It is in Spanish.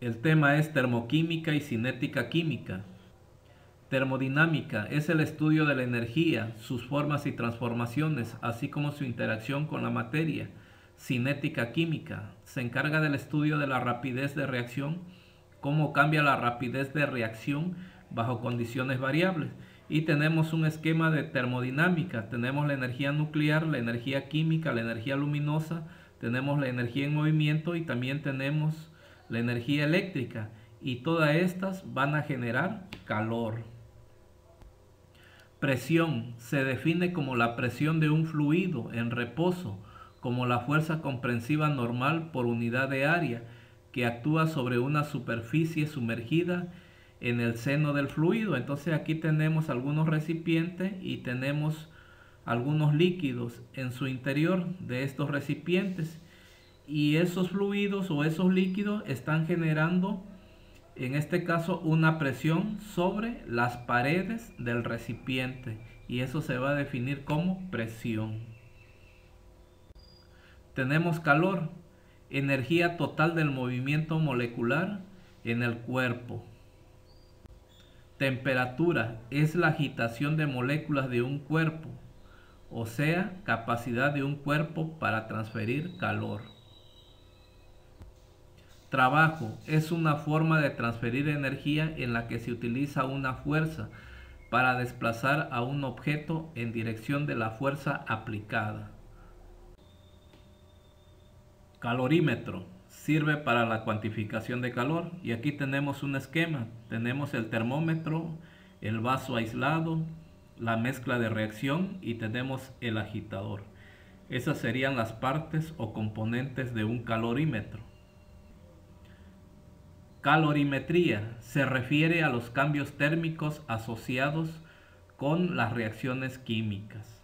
El tema es termoquímica y cinética química. Termodinámica es el estudio de la energía, sus formas y transformaciones, así como su interacción con la materia. Cinética química se encarga del estudio de la rapidez de reacción, cómo cambia la rapidez de reacción bajo condiciones variables. Y tenemos un esquema de termodinámica. Tenemos la energía nuclear, la energía química, la energía luminosa, tenemos la energía en movimiento y también tenemos la energía eléctrica y todas estas van a generar calor. Presión se define como la presión de un fluido en reposo, como la fuerza comprensiva normal por unidad de área que actúa sobre una superficie sumergida en el seno del fluido. Entonces aquí tenemos algunos recipientes y tenemos algunos líquidos en su interior de estos recipientes y esos fluidos o esos líquidos están generando en este caso una presión sobre las paredes del recipiente y eso se va a definir como presión. Tenemos calor, energía total del movimiento molecular en el cuerpo. Temperatura es la agitación de moléculas de un cuerpo, o sea, capacidad de un cuerpo para transferir calor. Trabajo es una forma de transferir energía en la que se utiliza una fuerza para desplazar a un objeto en dirección de la fuerza aplicada. Calorímetro sirve para la cuantificación de calor y aquí tenemos un esquema. Tenemos el termómetro, el vaso aislado, la mezcla de reacción y tenemos el agitador. Esas serían las partes o componentes de un calorímetro. Calorimetría se refiere a los cambios térmicos asociados con las reacciones químicas.